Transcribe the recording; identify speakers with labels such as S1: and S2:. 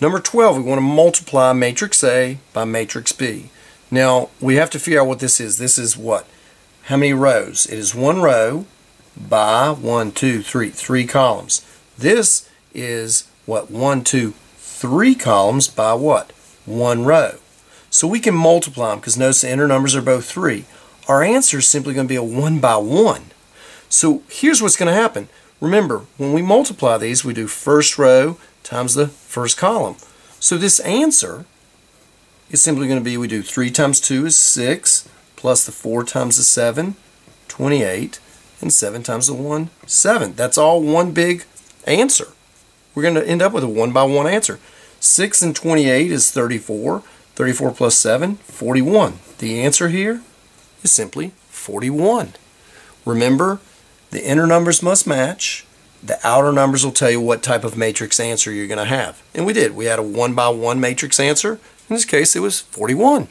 S1: Number 12, we want to multiply matrix A by matrix B. Now, we have to figure out what this is. This is what? How many rows? It is one row by one, two, three, three columns. This is what? One, two, three columns by what? One row. So we can multiply them because notice the inner numbers are both 3. Our answer is simply going to be a 1 by 1. So here's what's going to happen. Remember, when we multiply these, we do first row times the first column. So this answer is simply going to be, we do 3 times 2 is 6, plus the 4 times the 7, 28, and 7 times the 1, 7. That's all one big answer. We're going to end up with a 1 by 1 answer. 6 and 28 is 34. 34 plus 7, 41. The answer here is simply 41. Remember, the inner numbers must match. The outer numbers will tell you what type of matrix answer you're going to have. And we did. We had a one by one matrix answer. In this case, it was 41.